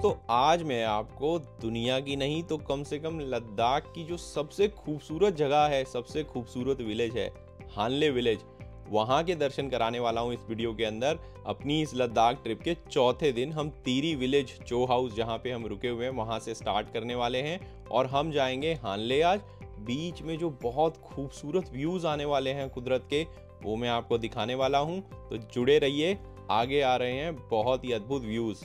दोस्तों, आज मैं आपको दुनिया की नहीं तो कम से कम लद्दाख की जो सबसे खूबसूरत जगह है, सबसे खूबसूरत विलेज है, हानले विलेज, वहाँ के दर्शन कराने वाला हूँ इस वीडियो के अंदर। अपनी इस लद्दाख ट्रिप के चौथे दिन हम तीरी विलेज चो हाउस जहाँ पे हम रुके हुए हैं, वहाँ से स्टार्ट करने वाले हैं और हम जाएँगे हानले आज। बीच में जो बहुत खूबसूरत व्यूज़ आने वाले हैं कुदरत के, वो मैं आपको दिखाने वाला हूँ। तो जुड़े रहिए, आगे आ रहे हैं बहुत ही अद्भुत व्यूज़।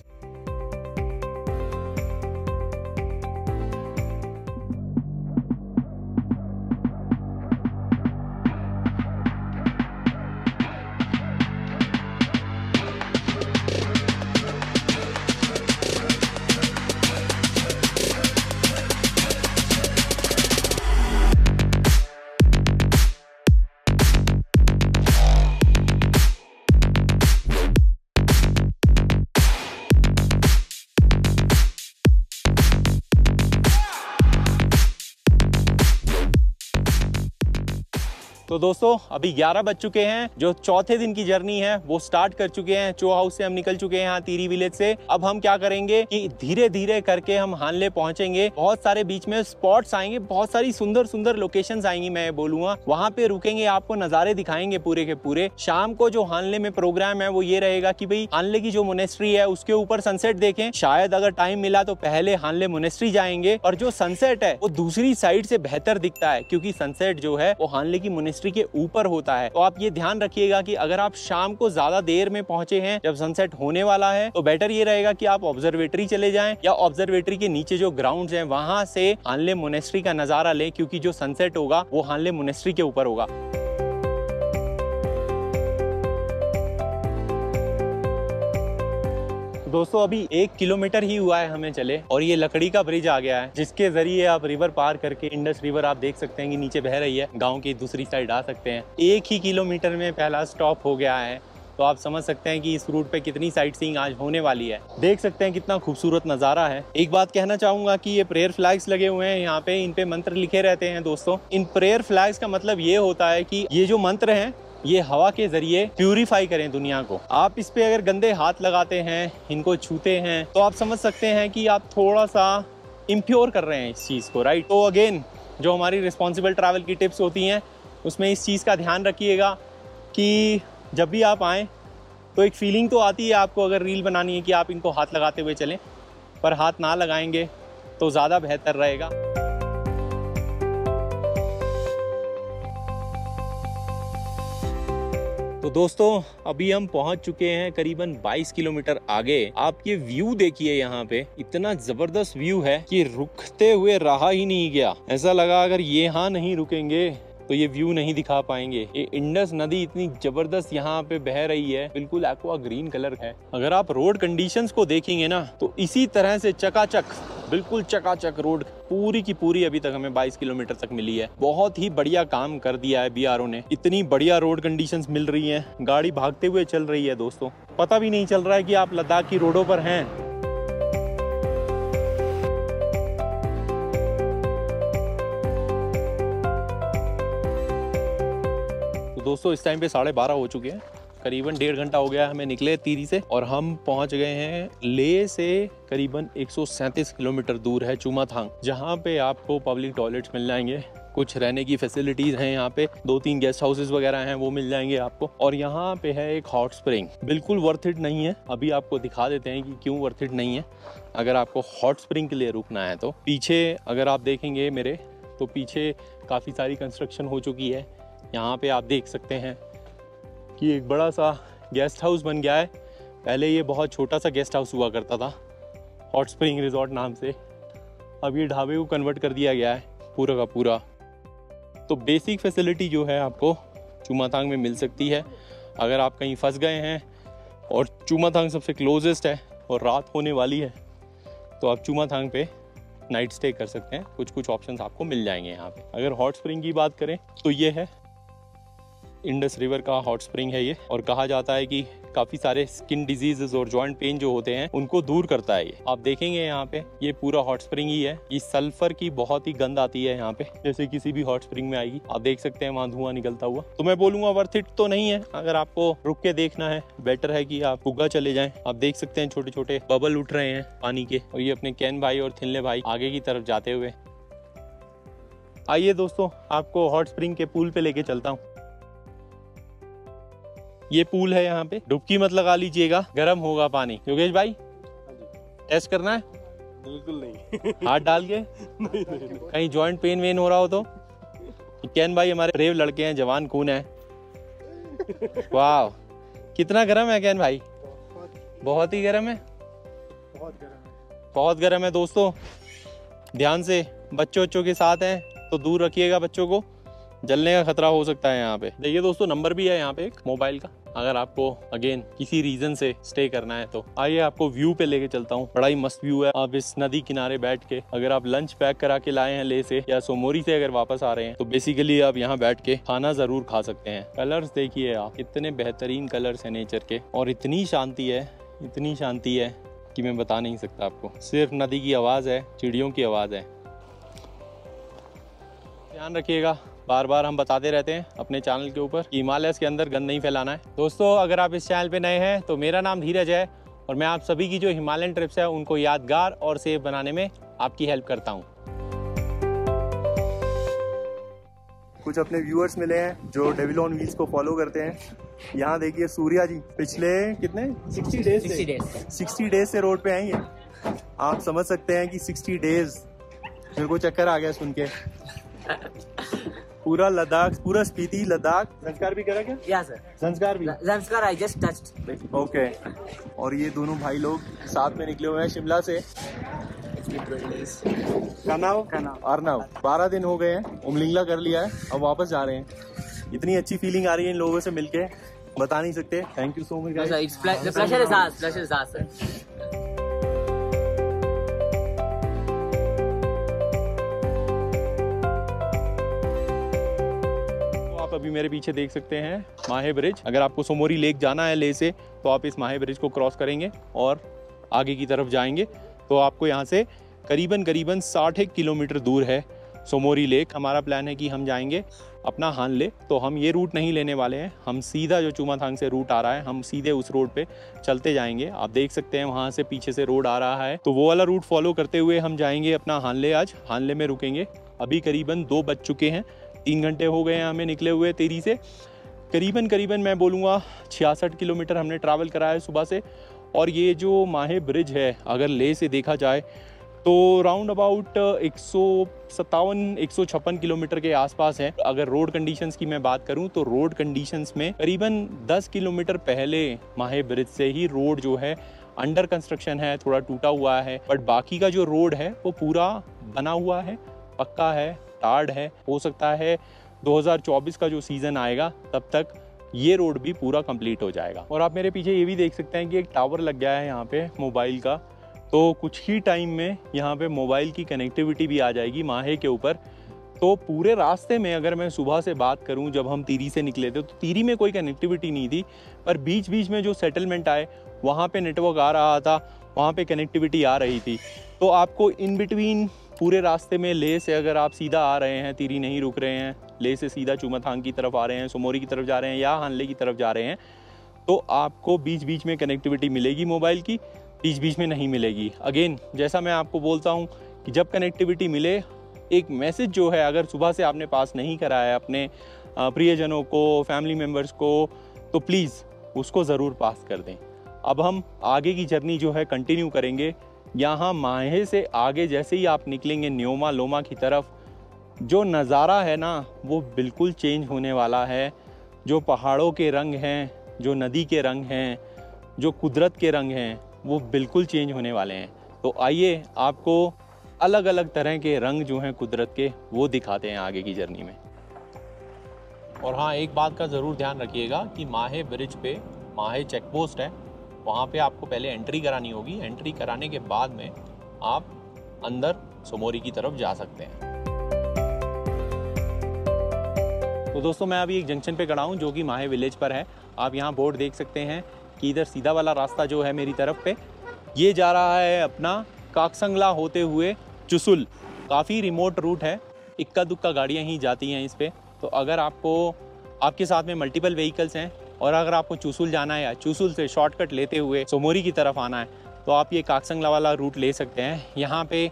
तो दोस्तों, अभी 11 बज चुके हैं। जो चौथे दिन की जर्नी है, वो स्टार्ट कर चुके हैं। चो हाउस से हम निकल चुके हैं यहाँ तीरी विलेज से। अब हम क्या करेंगे कि धीरे धीरे करके हम हानले पहुँचेंगे। बहुत सारे बीच में स्पॉट्स आएँगे, बहुत सारी सुंदर सुंदर लोकेशन आएँगी मैं बोलूँगा। वहाँ पे रुकेंगे, आपको नजारे दिखाएँगे पूरे के पूरे। शाम को जो हानले में प्रोग्राम है, वो ये रहेगा की भाई, हानले की जो मोनेस्ट्री है, उसके ऊपर सनसेट देखें। शायद अगर टाइम मिला तो पहले हानले मोनेस्ट्री जाएँगे। और जो सनसेट है, वो दूसरी साइड से बेहतर दिखता है, क्योंकि सनसेट जो है, वो हानले की मोनेस्ट्री मोनेस्ट्री के ऊपर होता है। तो आप ये ध्यान रखिएगा कि अगर आप शाम को ज़्यादा देर में पहुँचे हैं, जब सनसेट होने वाला है तो बेटर ये रहेगा कि आप ऑब्जर्वेटरी चले जाएँ या ऑब्जर्वेटरी के नीचे जो ग्राउंड है, वहाँ से हानले मोनेस्ट्री का नज़ारा लें, क्योंकि जो सनसेट होगा, वो हानले मोनेस्ट्री के ऊपर होगा। दोस्तों, अभी एक किलोमीटर ही हुआ है हमें चले और ये लकड़ी का ब्रिज आ गया है, जिसके ज़रिए आप रिवर पार करके इंडस रिवर आप देख सकते हैं कि नीचे बह रही है। गाँव की दूसरी साइड आ सकते हैं। एक ही किलोमीटर में पहला स्टॉप हो गया है। तो आप समझ सकते हैं कि इस रूट पे कितनी साइट सीइंग आज होने वाली है। देख सकते हैं कितना खूबसूरत नज़ारा है। एक बात कहना चाहूँगा कि ये प्रेयर फ्लैग्स लगे हुए हैं। यहाँ पे इन पे मंत्र लिखे रहते हैं दोस्तों। इन प्रेयर फ्लैग्स का मतलब ये होता है कि ये जो मंत्र हैं ये हवा के ज़रिए प्यूरिफाई करें दुनिया को। आप इस पे अगर गंदे हाथ लगाते हैं, इनको छूते हैं तो आप समझ सकते हैं कि आप थोड़ा सा इम्प्योर कर रहे हैं इस चीज़ को राइट तो अगेन जो हमारी रिस्पॉन्सिबल ट्रैवल की टिप्स होती हैं, उसमें इस चीज़ का ध्यान रखिएगा कि जब भी आप आएँ तो एक फीलिंग तो आती है आपको अगर रील बनानी है कि आप इनको हाथ लगाते हुए चलें, पर हाथ ना लगाएँगे तो ज़्यादा बेहतर रहेगा। तो दोस्तों, अभी हम पहुँच चुके हैं करीबन 22 किलोमीटर आगे। आप ये व्यू देखिए यहाँ पे, इतना ज़बरदस्त व्यू है कि रुकते हुए रहा ही नहीं गया। ऐसा लगा अगर यहाँ नहीं रुकेंगे तो ये व्यू नहीं दिखा पाएँगे। ये इंडस नदी इतनी ज़बरदस्त यहाँ पे बह रही है, बिल्कुल एक्वा ग्रीन कलर है। अगर आप रोड कंडीशंस को देखेंगे ना तो इसी तरह से चकाचक, बिल्कुल चकाचक रोड पूरी की पूरी अभी तक हमें 22 किलोमीटर तक मिली है। बहुत ही बढ़िया काम कर दिया है बीआरओ ने। इतनी बढ़िया रोड कंडीशंस मिल रही हैं। गाड़ी भागते हुए चल रही है दोस्तों। पता भी नहीं चल रहा है कि आप लद्दाख की रोडों पर हैं। दोस्तों, इस टाइम पे साढ़े बारह हो चुके हैं। करीबन डेढ़ घंटा हो गया हमें निकले तीरी से और हम पहुँच गए हैं ले से करीबन एक सौ सैंतीस किलोमीटर दूर है चूमाथांग, जहाँ पे आपको पब्लिक टॉयलेट्स मिल जाएँगे। कुछ रहने की फैसिलिटीज़ हैं यहाँ पे दो तीन गेस्ट हाउसेज वगैरह हैं, वो मिल जाएँगे आपको। और यहाँ पे है एक हॉट स्प्रिंग बिल्कुल वर्थ इट नहीं है। अभी आपको दिखा देते हैं कि क्यों वर्थ इट नहीं है। अगर आपको हॉट स्प्रिंग के लिए रुकना है तो। पीछे अगर आप देखेंगे मेरे तो पीछे काफ़ी सारी कंस्ट्रक्शन हो चुकी है। यहाँ पे आप देख सकते हैं कि एक बड़ा सा गेस्ट हाउस बन गया है। पहले ये बहुत छोटा सा गेस्ट हाउस हुआ करता था, हॉट स्प्रिंग रिजॉर्ट नाम से। अब ये ढाबे को कन्वर्ट कर दिया गया है, पूरा का पूरा। तो बेसिक फैसिलिटी जो है आपको चूमाथांग में मिल सकती है। अगर आप कहीं फंस गए हैं और चूमाथांग सबसे क्लोजेस्ट है और रात होने वाली है तो आप चूमाथांग पे नाइट स्टे कर सकते हैं। कुछ कुछ ऑप्शंस आपको मिल जाएँगे यहाँ पे। अगर हॉट स्प्रिंग की बात करें तो ये है इंडस रिवर का हॉट स्प्रिंग है ये, और कहा जाता है कि काफ़ी सारे स्किन डिजीजेस और जॉइंट पेन जो होते हैं, उनको दूर करता है ये। आप देखेंगे यहाँ पे, ये पूरा हॉट स्प्रिंग ही है। ये सल्फ़र की बहुत ही गंद आती है यहाँ पे, जैसे किसी भी हॉट स्प्रिंग में आएगी। आप देख सकते हैं वहाँ धुआँ निकलता हुआ। तो मैं बोलूँगा वर्थ इट तो नहीं है। अगर आपको रुक के देखना है बेटर है की आप उगा चले जाए। आप देख सकते हैं छोटे छोटे बबल उठ रहे हैं पानी के, और ये अपने कैन भाई और थिनले भाई आगे की तरफ़ जाते हुए। आइए दोस्तों, आपको हॉट स्प्रिंग के पूल पे लेके चलता हूँ। ये पूल है यहाँ पे। डुबकी मत लगा लीजिएगा गर्म होगा पानी। योगेश भाई टेस्ट करना है? बिल्कुल नहीं। हाथ डाल के? नहीं नहीं नहीं। कहीं जॉइंट पेन वेन हो रहा हो तो? कैन भाई हमारे ब्रेव लड़के हैं जवान खून है। वाह कितना गर्म है कैन भाई? बहुत ही गर्म है? बहुत गर्म है। बहुत गर्म है दोस्तों। ध्यान से बच्चों बच्चों के साथ हैं तो दूर रखिएगा बच्चों को। जलने का खतरा हो सकता है यहाँ पे। देखिए दोस्तों नंबर भी है यहाँ पे एक मोबाइल का। अगर आपको अगेन किसी रीजन से स्टे करना है तो आइए आपको व्यू पे लेके चलता हूँ। बड़ा ही मस्त व्यू है। आप इस नदी किनारे बैठ के, अगर आप लंच पैक करा के लाए हैं ले से, या सोमोरी से अगर वापस आ रहे हैं तो बेसिकली आप यहाँ बैठ के खाना ज़रूर खा सकते हैं। कलर्स देखिए आप, इतने बेहतरीन कलर्स है नेचर के, और इतनी शांति है, इतनी शांति है कि मैं बता नहीं सकता आपको। सिर्फ़ नदी की आवाज़ है, चिड़ियों की आवाज़ है। ध्यान रखिएगा बार बार हम बताते रहते हैं अपने चैनल के ऊपर कि हिमालयस के अंदर गंद नहीं फैलाना है। दोस्तों अगर आप इस चैनल पे नए हैं तो मेरा नाम धीरज है और मैं आप सभी की जो हिमालयन ट्रिप्स है उनको यादगार और सेफ़ बनाने में आपकी हेल्प करता हूँ। कुछ अपने व्यूअर्स मिले हैं जो डेविल ऑन व्हील्स को फॉलो करते हैं। यहाँ देखिए सूर्या जी पिछले कितने? 60 डेज़ 60 days 60 डेज़ से रोड पे आई हैं आप समझ सकते हैं कि 60 डेज़ मेरे को चक्कर आ गया सुन के। पूरा लद्दाख पूरा स्पीति लद्दाख। संस्कार भी करा क्या? Sir. संस्कार भी? Zamskar, I just touched. Okay और ये दोनों भाई लोग साथ में निकले हुए हैं शिमला से। कनाव कनाव। अर्नव। बारह दिन हो गए हैं उमलिंगला कर लिया है अब वापस जा रहे हैं। इतनी अच्छी फीलिंग आ रही है इन लोगों से मिलके। बता नहीं सकते। Thank you so much No, sir, it's ple- the pleasure अभी मेरे पीछे देख सकते हैं माहे ब्रिज। अगर आपको सोमोरी लेक जाना है ले से तो आप इस माहे ब्रिज को क्रॉस करेंगे और आगे की तरफ़ जाएँगे। तो आपको यहाँ से करीबन करीबन साठ किलोमीटर दूर है सोमोरी लेक। हमारा प्लान है कि हम जाएँगे अपना हान ले। तो हम ये रूट नहीं लेने वाले हैं। हम सीधा जो चूमाथांग से रूट आ रहा है, हम सीधे उस रोड पे चलते जाएँगे। आप देख सकते हैं वहाँ से पीछे से रोड आ रहा है। तो वो वाला रूट फॉलो करते हुए हम जाएँगे अपना हानले आज। हानले में रुकेंगे। अभी करीबन दो बज चुके हैं। तीन घंटे हो गए हैं हमें निकले हुए तेरी से। करीबन करीबन मैं बोलूँगा छियासठ किलोमीटर हमने ट्रैवल करा है सुबह से। और ये जो माहे ब्रिज है, अगर ले से देखा जाए तो राउंड अबाउट एक सौ सत्तावन, एक सौ छप्पन किलोमीटर के आसपास है। अगर रोड कंडीशंस की मैं बात करूँ तो रोड कंडीशंस में करीबन 10 किलोमीटर पहले माहे ब्रिज से ही रोड जो है अंडर कंस्ट्रक्शन है, थोड़ा टूटा हुआ है। बट बाकी का जो रोड है, वो पूरा बना हुआ है, पक्का है। टार्ड है, हो सकता है 2024 का जो सीज़न आएगा, तब तक ये रोड भी पूरा कंप्लीट हो जाएगा। और आप मेरे पीछे ये भी देख सकते हैं कि एक टावर लग गया है यहाँ पे मोबाइल का। तो कुछ ही टाइम में यहाँ पे मोबाइल की कनेक्टिविटी भी आ जाएगी माहे के ऊपर। तो पूरे रास्ते में अगर मैं सुबह से बात करूँ, जब हम तीरी से निकले थे तो तीरी में कोई कनेक्टिविटी नहीं थी। पर बीच बीच में जो सेटलमेंट आए, वहाँ पे नेटवर्क आ रहा था वहाँ पे कनेक्टिविटी आ रही थी। तो आपको इन बिटवीन पूरे रास्ते में ले से अगर आप सीधा आ रहे हैं, तीरी नहीं रुक रहे हैं ले से सीधा चुमथांग की तरफ़ आ रहे हैं, सोमोरी की तरफ़ जा रहे हैं या हानले की तरफ़ जा रहे हैं तो आपको बीच बीच में कनेक्टिविटी मिलेगी मोबाइल की बीच बीच में नहीं मिलेगी। अगेन जैसा मैं आपको बोलता हूँ कि जब कनेक्टिविटी मिले, एक मैसेज जो है, अगर सुबह से आपने पास नहीं कराया अपने प्रियजनों को फैमिली मेंबर्स को तो प्लीज़ उसको ज़रूर पास कर दें। अब हम आगे की जर्नी जो है कंटिन्यू करेंगे। यहाँ माहे से आगे जैसे ही आप निकलेंगे न्योमा लोमा की तरफ़, जो नज़ारा है ना, वो बिल्कुल चेंज होने वाला है। जो पहाड़ों के रंग हैं, जो नदी के रंग हैं, जो कुदरत के रंग हैं, वो बिल्कुल चेंज होने वाले हैं। तो आइए आपको अलग अलग तरह के रंग जो हैं कुदरत के, वो दिखाते हैं आगे की जर्नी में। और हाँ एक बात का ज़रूर ध्यान रखिएगा कि माहे ब्रिज पे, माहे चेक पोस्ट है वहाँ पे आपको पहले एंट्री करानी होगी। एंट्री कराने के बाद में आप अंदर सोमोरी की तरफ़ जा सकते हैं। तो दोस्तों, मैं अभी एक जंक्शन पे खड़ा हूँ, जो कि माहे विलेज पर है। आप यहाँ बोर्ड देख सकते हैं कि इधर सीधा वाला रास्ता जो है मेरी तरफ़ पे, ये जा रहा है अपना काकसंगला होते हुए चुसुल। काफ़ी रिमोट रूट है, इक्का दुक्का गाड़ियाँ ही जाती हैं इस पर तो अगर आपको, आपके साथ में मल्टीपल व्हीकल्स हैं और अगर आपको चुसुल जाना है या चुसुल से शॉर्टकट लेते हुए सोमोरी की तरफ़ आना है तो आप ये काकसंगला वाला रूट ले सकते हैं। यहाँ पे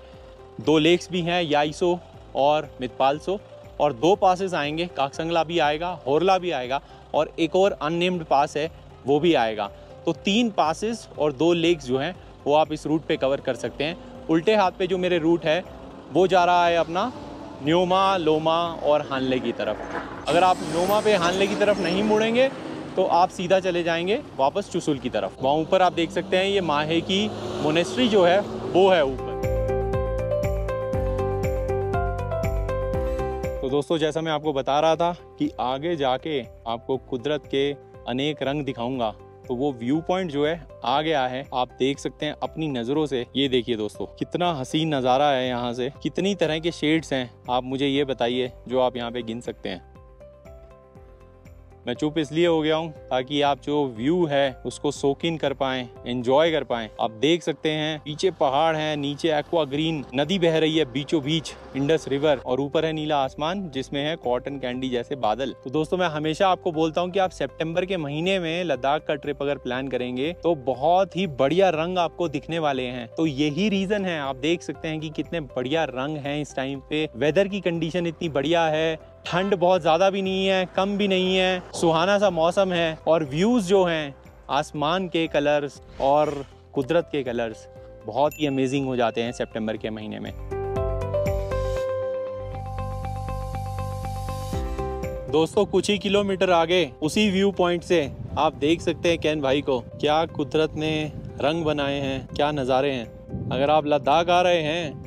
दो लेक्स भी हैं याइसो और मितपालसो और दो पासेस आएँगे। काकसंगला भी आएगा होरला भी आएगा, और एक और अननेम्ड पास है, वो भी आएगा। तो तीन पासेस और दो लेक्स जो हैं, वो आप इस रूट पे कवर कर सकते हैं। उल्टे हाथ पे जो मेरे रूट है, वो जा रहा है अपना न्योमा लोमा और हानले की तरफ़। अगर आप न्योमा पे हानले की तरफ़ नहीं मुड़ेंगे तो आप सीधा चले जाएँगे वापस चुसुल की तरफ़। वहाँ ऊपर आप देख सकते हैं, ये माहे की मोनेस्ट्री जो है, वो है ऊपर। तो दोस्तों, जैसा मैं आपको बता रहा था कि आगे जाके आपको कुदरत के अनेक रंग दिखाऊँगा तो वो व्यू पॉइंट जो है आ गया है। आप देख सकते हैं अपनी नज़रों से। ये देखिए दोस्तों, कितना हसीन नज़ारा है यहाँ से। कितनी तरह के शेड्स हैं, आप मुझे ये बताइए, जो आप यहाँ पे गिन सकते हैं। मैं चुप इसलिए हो गया हूँ ताकि आप जो व्यू है उसको सोक इन कर पाए एंजॉय कर पाए। आप देख सकते हैं, पीछे पहाड़ है, नीचे एक्वा ग्रीन नदी बह रही है बीचों बीच इंडस रिवर और ऊपर है नीला आसमान, जिसमें है कॉटन कैंडी जैसे बादल। तो दोस्तों, मैं हमेशा आपको बोलता हूँ कि आप सितंबर के महीने में लद्दाख का ट्रिप अगर प्लान करेंगे तो बहुत ही बढ़िया रंग आपको दिखने वाले हैं। तो यही रीजन है, आप देख सकते हैं कि कितने बढ़िया रंग हैं इस टाइम पे। वेदर की कंडीशन इतनी बढ़िया है ठंड बहुत ज़्यादा भी नहीं है, कम भी नहीं है, सुहाना सा मौसम है और व्यूज़ जो हैं, आसमान के कलर्स और कुदरत के कलर्स बहुत ही अमेजिंग हो जाते हैं सितंबर के महीने में। दोस्तों, कुछ ही किलोमीटर आगे, उसी व्यू पॉइंट से आप देख सकते हैं कैन भाई को क्या कुदरत ने रंग बनाए हैं, क्या नज़ारे हैं। अगर आप लद्दाख आ रहे हैं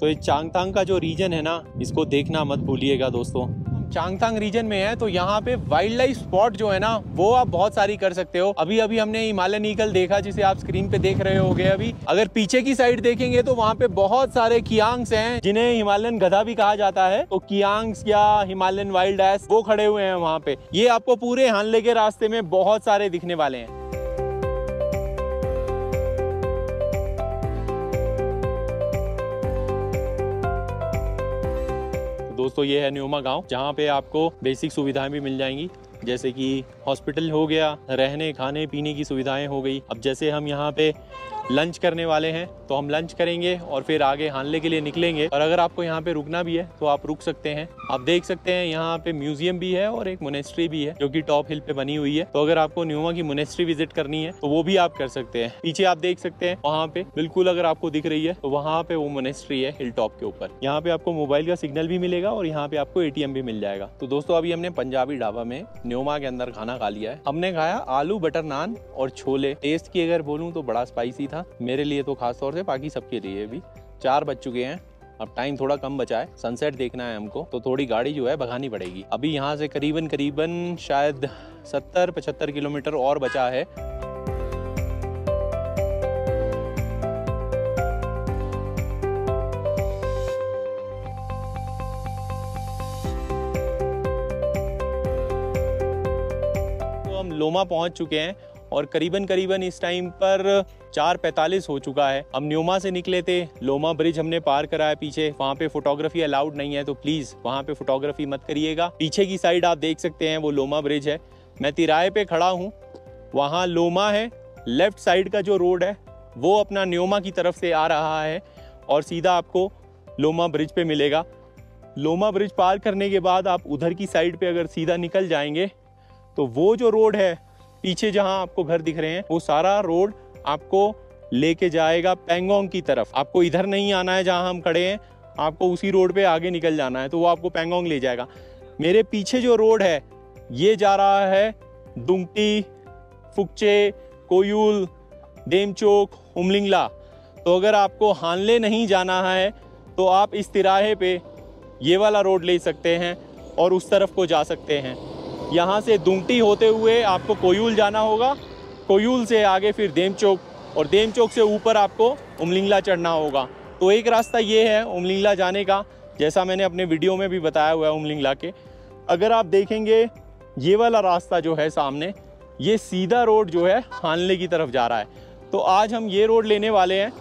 तो ये चांगतांग का जो रीजन है ना, इसको देखना मत भूलिएगा दोस्तों। चांगतांग रीजन में है तो यहाँ पे वाइल्ड लाइफ स्पॉट जो है ना, वो आप बहुत सारी कर सकते हो। अभी अभी हमने हिमालयन ईगल देखा, जिसे आप स्क्रीन पे देख रहे होगे अभी। अगर पीछे की साइड देखेंगे तो वहाँ पे बहुत सारे कियांग्स हैं, जिन्हें हिमालयन गधा भी कहा जाता है। तो कियांग्स या हिमालयन वाइल्ड एस वो खड़े हुए हैं वहाँ पे। ये आपको पूरे हानले के रास्ते में बहुत सारे दिखने वाले हैं। दोस्तों, ये है न्योमा गाँव, जहाँ पे आपको बेसिक सुविधाएँ भी मिल जाएँगी। जैसे कि हॉस्पिटल हो गया, रहने, खाने, पीने की सुविधाएँ हो गई। अब जैसे हम यहाँ पे लंच करने वाले हैं तो हम लंच करेंगे और फिर आगे हानले के लिए निकलेंगे। और अगर आपको यहाँ पे रुकना भी है तो आप रुक सकते हैं। आप देख सकते हैं यहाँ पे म्यूज़ियम भी है और एक मोनेस्ट्री भी है, जो कि टॉप हिल पे बनी हुई है। तो अगर आपको न्यूमा की मोनेस्ट्री विज़िट करनी है तो वो भी आप कर सकते हैं। पीछे आप देख सकते हैं, वहाँ पे बिल्कुल अगर आपको दिख रही है तो वहाँ पे वो मोनेस्ट्री है हिल टॉप के ऊपर। यहाँ पे आपको मोबाइल का सिग्नल भी मिलेगा और यहाँ पे आपको एटीएम भी मिल जाएगा। तो दोस्तों, अभी हमने पंजाबी ढाबा में न्योमा के अंदर खाना खा लिया है। हमने खाया आलू, बटर नान और छोले। टेस्ट की अगर बोलूँ तो बड़ा स्पाइसी था। मेरे लिए तो खास तौर से, बाकी सबके लिए भी। चार बज चुके हैं, अब टाइम थोड़ा कम बचा है। सनसेट देखना है हमको तो थोड़ी गाड़ी जो है भगानी पड़ेगी। अभी यहाँ से करीबन करीबन शायद सत्तर, पचहत्तर किलोमीटर और बचा है। तो हम लोमा पहुँच चुके हैं और करीबन करीबन इस टाइम पर चार पैंतालीस हो चुका है। हम न्योमा से निकले थे। लोमा ब्रिज हमने पार करा है पीछे। वहाँ पे फोटोग्राफी अलाउड नहीं है तो प्लीज़ वहाँ पे फोटोग्राफी मत करिएगा। पीछे की साइड आप देख सकते हैं, वो लोमा ब्रिज है। मैं तिराए पे खड़ा हूँ। वहाँ लोमा है। लेफ़्ट साइड का जो रोड है, वो अपना न्योमा की तरफ़ से आ रहा है और सीधा आपको लोमा ब्रिज पे मिलेगा। लोमा ब्रिज पार करने के बाद आप उधर की साइड पे अगर सीधा निकल जाएँगे तो वो जो रोड है, पीछे जहाँ आपको घर दिख रहे हैं, वो सारा रोड आपको लेके जाएगा पेंगोंग की तरफ़। आपको इधर नहीं आना है जहाँ हम खड़े हैं, आपको उसी रोड पे आगे निकल जाना है तो वो आपको पेंगोंग ले जाएगा। मेरे पीछे जो रोड है, ये जा रहा है दुंगटी फुकचे, कोयूल डेमचोक उमलिंगला तो अगर आपको हानले नहीं जाना है तो आप इस तिराहे पे ये वाला रोड ले सकते हैं और उस तरफ़ को जा सकते हैं। यहाँ से दुंगटी होते हुए आपको कोयूल जाना होगा कोयूल से आगे फिर देम चौक और देम चौक से ऊपर आपको उमलिंगला चढ़ना होगा। तो एक रास्ता ये है उमलिंगला जाने का, जैसा मैंने अपने वीडियो में भी बताया हुआ है उमलिंगला के। अगर आप देखेंगे, ये वाला रास्ता जो है सामने, ये सीधा रोड जो है हानले की तरफ़ जा रहा है। तो आज हम ये रोड लेने वाले हैं,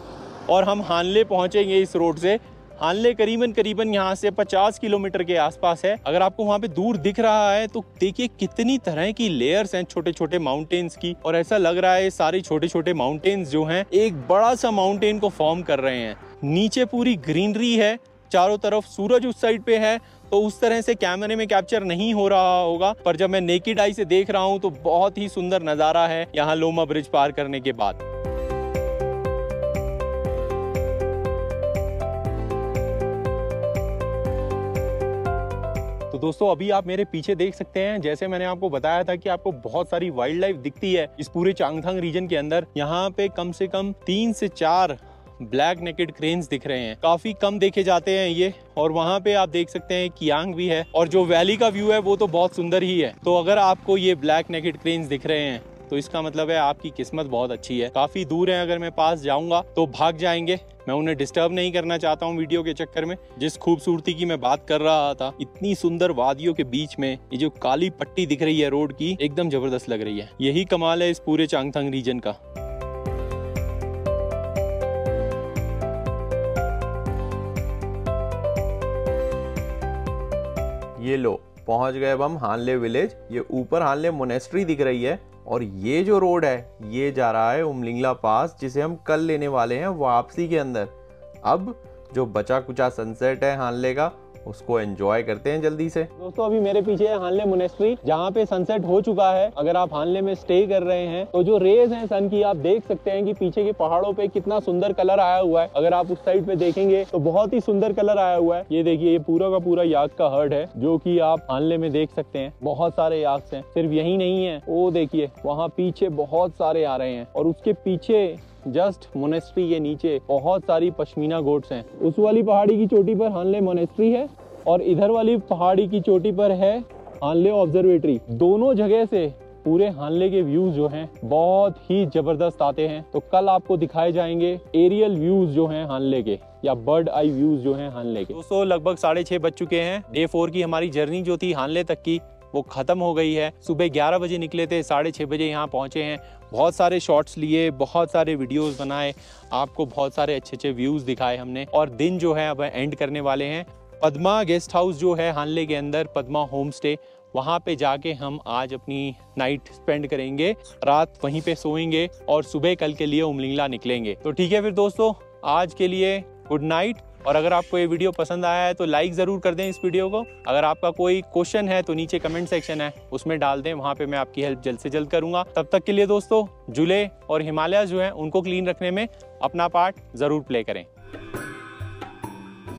और हम हानले पहुँचेंगे इस रोड से हानले करीबन करीबन यहाँ से 50 किलोमीटर के आसपास है। अगर आपको वहाँ पे दूर दिख रहा है तो देखिए कितनी तरह की लेयर्स हैं छोटे छोटे माउंटेन्स की। और ऐसा लग रहा है सारे छोटे छोटे माउंटेन्स जो हैं, एक बड़ा सा माउंटेन को फॉर्म कर रहे हैं। नीचे पूरी ग्रीनरी है, चारों तरफ़ सूरज उस साइड पे है तो उस तरह से कैमरे में कैप्चर नहीं हो रहा होगा। पर जब मैं नेकिड आई से देख रहा हूँ तो बहुत ही सुंदर नज़ारा है यहाँ लोमा ब्रिज पार करने के बाद। दोस्तों, अभी आप मेरे पीछे देख सकते हैं, जैसे मैंने आपको बताया था कि आपको बहुत सारी वाइल्ड लाइफ दिखती है इस पूरे चांगथांग रीजन के अंदर। यहाँ पे कम से कम तीन से चार ब्लैक नेकेड क्रेन्स दिख रहे हैं। काफ़ी कम देखे जाते हैं ये, और वहाँ पे आप देख सकते हैं कियांग भी है, और जो वैली का व्यू है, वो तो बहुत सुंदर ही है। तो अगर आपको ये ब्लैक नेकेड क्रेन्स दिख रहे हैं तो इसका मतलब है आपकी किस्मत बहुत अच्छी है। काफ़ी दूर है, अगर मैं पास जाऊँगा तो भाग जाएँगे। मैं उन्हें डिस्टर्ब नहीं करना चाहता हूँ वीडियो के चक्कर में। जिस खूबसूरती की मैं बात कर रहा था, इतनी सुंदर वादियों के बीच में, ये जो काली पट्टी दिख रही है रोड की, एकदम ज़बरदस्त लग रही है। यही कमाल है इस पूरे चांगथंग रीजन का। ये लो, पहुँच गए अब हम हानले विलेज ये ऊपर हानले मोनेस्ट्री दिख रही है। और ये जो रोड है, ये जा रहा है उमलिंगला पास, जिसे हम कल लेने वाले हैं वापसी के अंदर। अब जो बचा कुचा सनसेट है हानले का उसको एंजॉय करते हैं जल्दी से। दोस्तों, अभी मेरे पीछे है हानले मोनेस्ट्री जहाँ पे सनसेट हो चुका है। अगर आप हानले में स्टे कर रहे हैं तो जो रेज हैं सन की, आप देख सकते हैं कि पीछे के पहाड़ों पे कितना सुंदर कलर आया हुआ है। अगर आप उस साइड पे देखेंगे तो बहुत ही सुंदर कलर आया हुआ है। ये देखिए, ये पूरा का पूरा याक का हर्ड है, जो की आप हानले में देख सकते हैं। बहुत सारे याक्स हैं, सिर्फ़ यही नहीं है। वो देखिए, वहाँ पीछे बहुत सारे आ रहे हैं और उसके पीछे जस्ट मोनेस्ट्री के नीचे बहुत सारी पश्मीना गोट्स हैं। उस वाली पहाड़ी की चोटी पर हानले मोनेस्ट्री है और इधर वाली पहाड़ी की चोटी पर है हानले ऑब्जर्वेटरी। दोनों जगह से पूरे हानले के व्यूज़ जो हैं, बहुत ही ज़बरदस्त आते हैं। तो कल आपको दिखाए जाएँगे एरियल व्यूज़ जो हैं हानले के, या बर्ड आई व्यूज़ जो हैं हानले के। दोस्तों, लगभग साढ़े छह बज चुके हैं। डे फोर की हमारी जर्नी जो थी हानले तक की वो खत्म हो गई है। सुबह ग्यारह बजे निकले थे, साढ़े छः बजे यहाँ पहुँचे हैं। बहुत सारे शॉट्स लिए, बहुत सारे वीडियोस बनाए, आपको बहुत सारे अच्छे अच्छे व्यूज़ दिखाए हमने और दिन जो है अब एंड करने वाले हैं। पद्मा गेस्ट हाउस जो है हानले के अंदर, पद्मा होम स्टे वहाँ पे जाके हम आज अपनी नाइट स्पेंड करेंगे। रात वहीं पे सोएँगे और सुबह कल के लिए उमलिंगला निकलेंगे। तो ठीक है फिर दोस्तों, आज के लिए गुड नाइट और अगर आपको ये वीडियो पसंद आया है तो लाइक ज़रूर कर दें इस वीडियो को। अगर आपका कोई क्वेश्चन है तो नीचे कमेंट सेक्शन है, उसमें डाल दें, वहाँ पे मैं आपकी हेल्प जल्द से जल्द करूँगा। तब तक के लिए दोस्तों जुले और हिमालय जो है, उनको क्लीन रखने में अपना पार्ट ज़रूर प्ले करें।